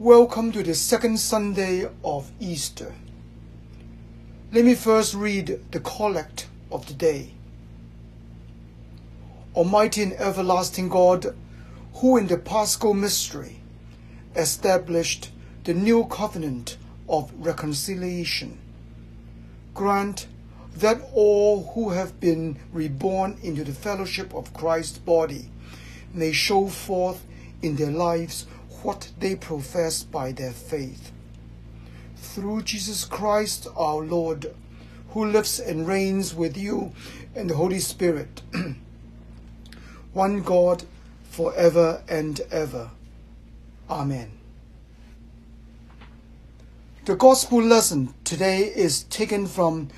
Welcome to the second Sunday of Easter. Let me first read the collect of the day. Almighty and everlasting God, who in the Paschal mystery established the new covenant of reconciliation, grant that all who have been reborn into the fellowship of Christ's body may show forth in their lives what they profess by their faith. Through Jesus Christ our Lord, who lives and reigns with you and the Holy Spirit, one God, forever and ever. Amen. The Gospel lesson today is taken from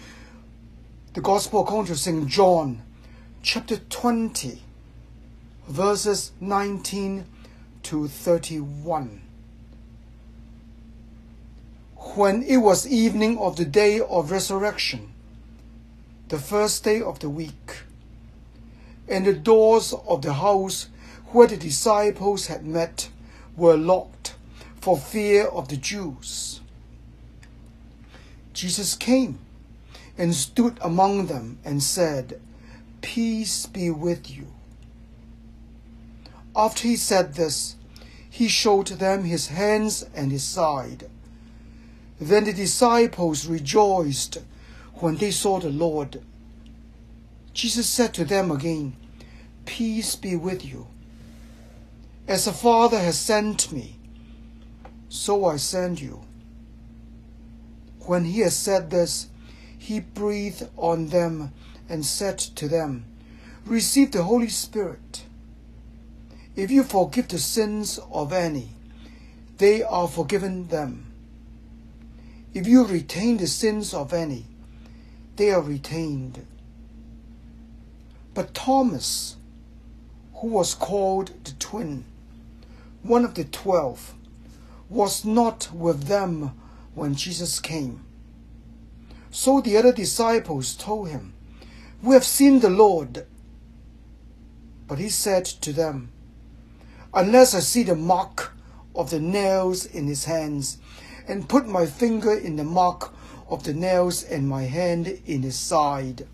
the Gospel according to St. John, chapter 20, verses 19 to 31. When it was evening of the day of resurrection, the first day of the week, and the doors of the house where the disciples had met were locked for fear of the Jews, Jesus came and stood among them and said, Peace be with you. After he said this, he showed them his hands and his side. Then the disciples rejoiced when they saw the Lord. Jesus said to them again, Peace be with you. As the Father has sent me, so I send you. When he had said this, he breathed on them and said to them, Receive the Holy Spirit. If you forgive the sins of any, they are forgiven them. If you retain the sins of any, they are retained. But Thomas, who was called the twin, one of the twelve, was not with them when Jesus came. So the other disciples told him, We have seen the Lord. But he said to them, Unless I see the mark of the nails in his hands, and put my finger in the mark of the nails and my hand in his side,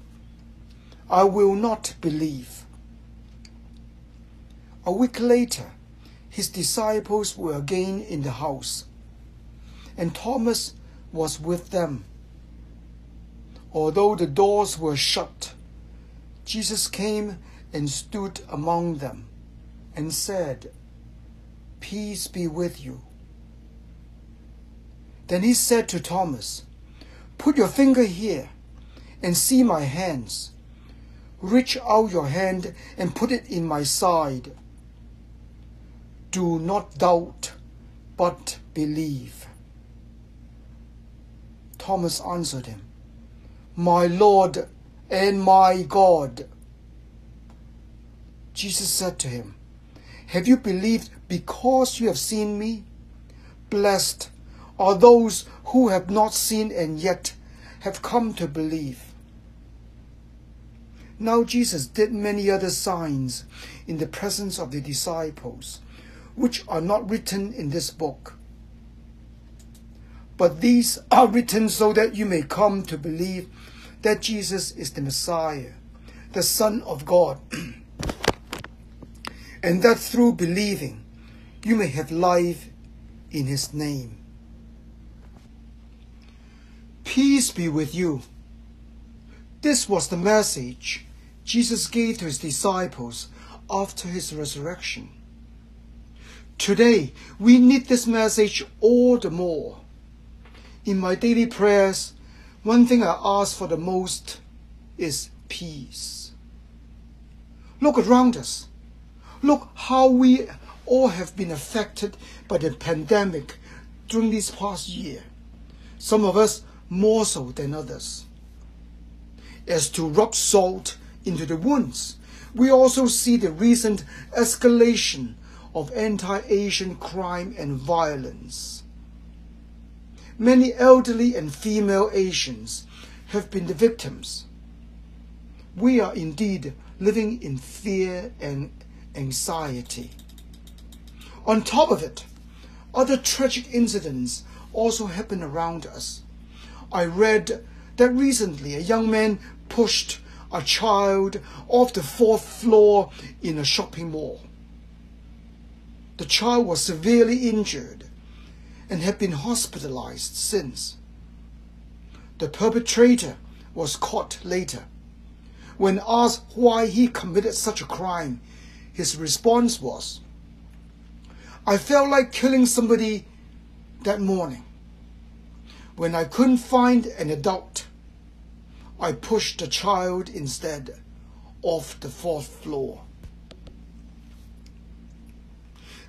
I will not believe. A week later, his disciples were again in the house, and Thomas was with them. Although the doors were shut, Jesus came and stood among them and said, Peace be with you. Then he said to Thomas, Put your finger here and see my hands. Reach out your hand and put it in my side. Do not doubt, but believe. Thomas answered him, My Lord and my God. Jesus said to him, Have you believed because you have seen me? Blessed are those who have not seen and yet have come to believe. Now Jesus did many other signs in the presence of the disciples, which are not written in this book. But these are written so that you may come to believe that Jesus is the Messiah, the Son of God, and that through believing you may have life in his name. Peace be with you. This was the message Jesus gave to his disciples after his resurrection. Today, we need this message all the more. In my daily prayers, one thing I ask for the most is peace. Look around us. Look how we all have been affected by the pandemic during this past year. Some of us more so than others. As to rub salt into the wounds, we also see the recent escalation of anti-Asian crime and violence. Many elderly and female Asians have been the victims. We are indeed living in fear and anxiety. On top of it, Other tragic incidents also happen around us. I read that recently a young man pushed a child off the fourth floor in a shopping mall. The child was severely injured and had been hospitalized since. The perpetrator was caught later. When asked why he committed such a crime, his response was, I felt like killing somebody that morning. When I couldn't find an adult, I pushed the child instead off the fourth floor.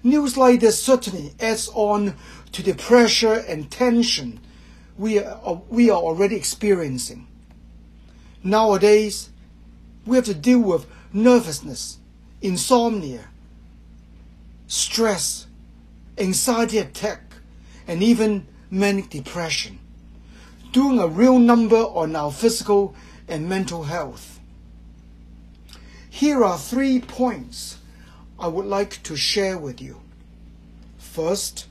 News like this certainly adds on to the pressure and tension we are, uh, we are already experiencing. Nowadays, we have to deal with nervousness, insomnia, stress, anxiety attack, and even manic depression, doing a real number on our physical and mental health. Here are three points I would like to share with you. First,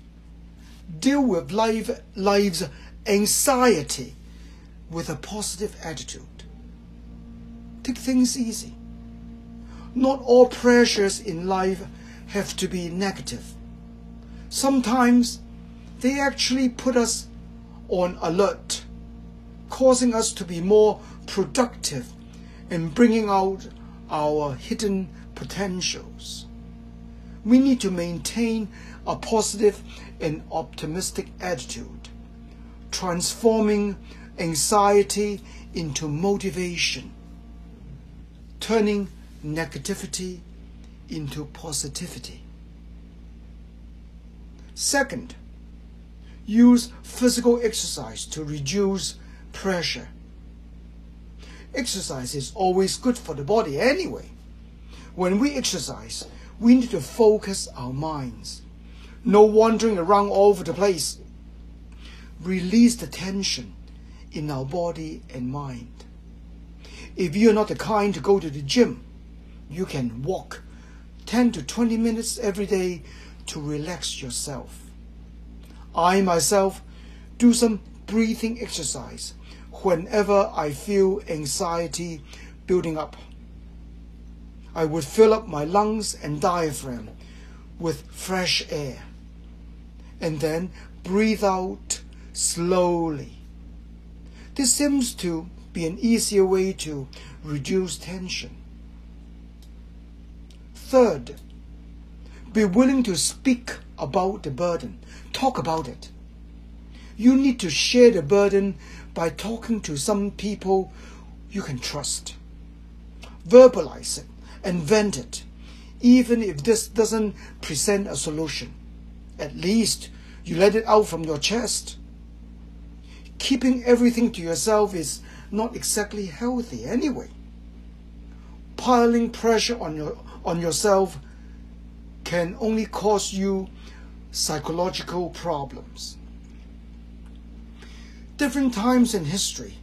deal with life, life's anxiety with a positive attitude. Take things easy. Not all pressures in life have to be negative. Sometimes they actually put us on alert, causing us to be more productive and bringing out our hidden potentials. We need to maintain a positive and optimistic attitude, transforming anxiety into motivation, turning negativity into positivity. Second, use physical exercise to reduce pressure. Exercise is always good for the body anyway. When we exercise, we need to focus our minds. No wandering around all over the place. Release the tension in our body and mind. If you're not the kind to go to the gym, you can walk 10 to 20 minutes every day to relax yourself. I myself do some breathing exercise whenever I feel anxiety building up. I would fill up my lungs and diaphragm with fresh air and then breathe out slowly. This seems to be an easier way to reduce tension. Third, be willing to speak about the burden. Talk about it. You need to share the burden by talking to some people you can trust. Verbalize it and vent it, even if this doesn't present a solution. At least you let it out from your chest. Keeping everything to yourself is not exactly healthy anyway. Piling pressure on your on yourself can only cause you psychological problems. Different times in history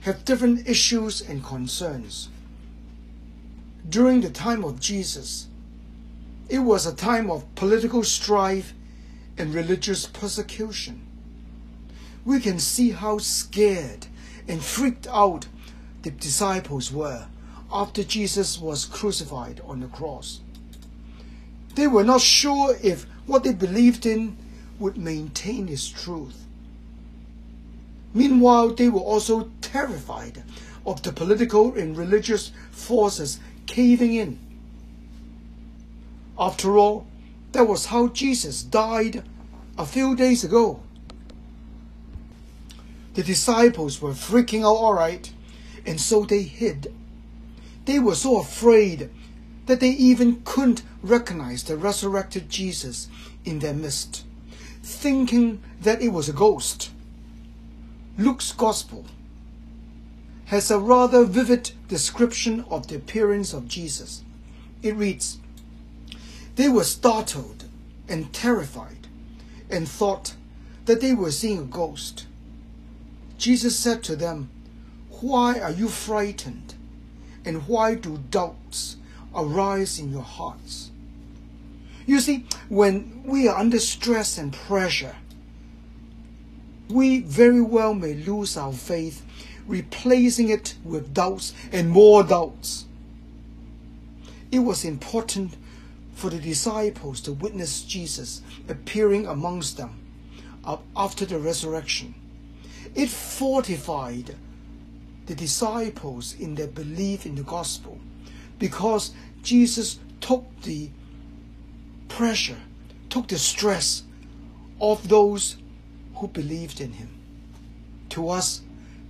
have different issues and concerns. During the time of Jesus, it was a time of political strife and religious persecution. We can see how scared and freaked out the disciples were after Jesus was crucified on the cross. They were not sure if what they believed in would maintain its truth. Meanwhile, they were also terrified of the political and religious forces caving in. After all, that was how Jesus died a few days ago. The disciples were freaking out all right, and so they hid. They were so afraid that they even couldn't recognize the resurrected Jesus in their midst, thinking that it was a ghost. Luke's Gospel has a rather vivid description of the appearance of Jesus. It reads, They were startled and terrified and thought that they were seeing a ghost. Jesus said to them, Why are you frightened? And why do doubts arise in your hearts? You see, when we are under stress and pressure, we very well may lose our faith, replacing it with doubts and more doubts. It was important for the disciples to witness Jesus appearing amongst them uh, after the resurrection. It fortified the disciples in their belief in the gospel because Jesus took the pressure, took the stress of those who believed in him. To us,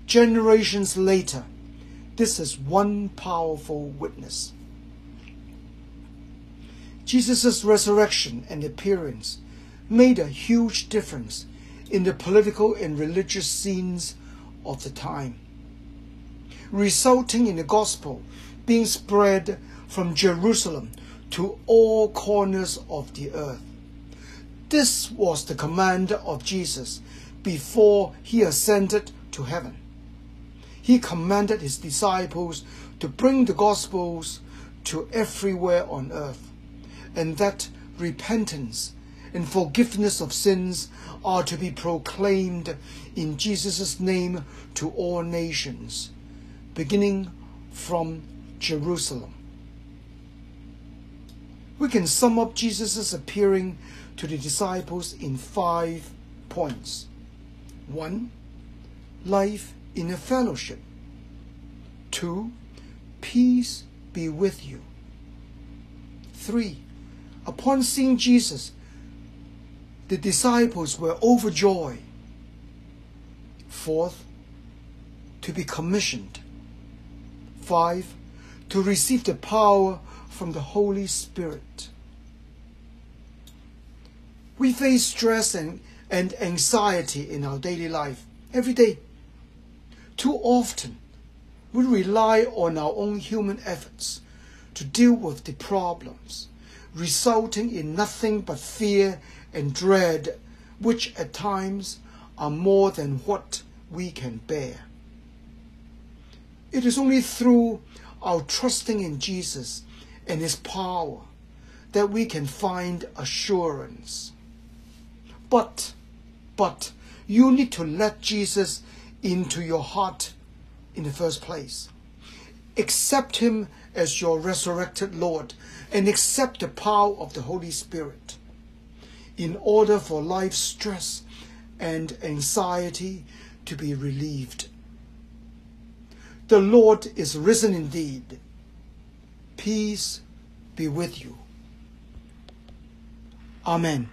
generations later, this is one powerful witness. Jesus' resurrection and appearance made a huge difference in the political and religious scenes of the time, resulting in the gospel being spread from Jerusalem to all corners of the earth. This was the command of Jesus before he ascended to heaven. He commanded his disciples to bring the gospels to everywhere on earth and that repentance and forgiveness of sins are to be proclaimed in Jesus' name to all nations, beginning from Jerusalem. We can sum up Jesus' appearing to the disciples in five points. One, life in a fellowship. Two, peace be with you. Three, Upon seeing Jesus, the disciples were overjoyed. Fourth, to be commissioned. Five, to receive the power from the Holy Spirit. We face stress and, and anxiety in our daily life every day. Too often, we rely on our own human efforts to deal with the problems resulting in nothing but fear and dread, which at times are more than what we can bear. It is only through our trusting in Jesus and His power that we can find assurance. But, but, you need to let Jesus into your heart in the first place. Accept Him as your resurrected Lord and accept the power of the Holy Spirit in order for life's stress and anxiety to be relieved. The Lord is risen indeed. Peace be with you. Amen.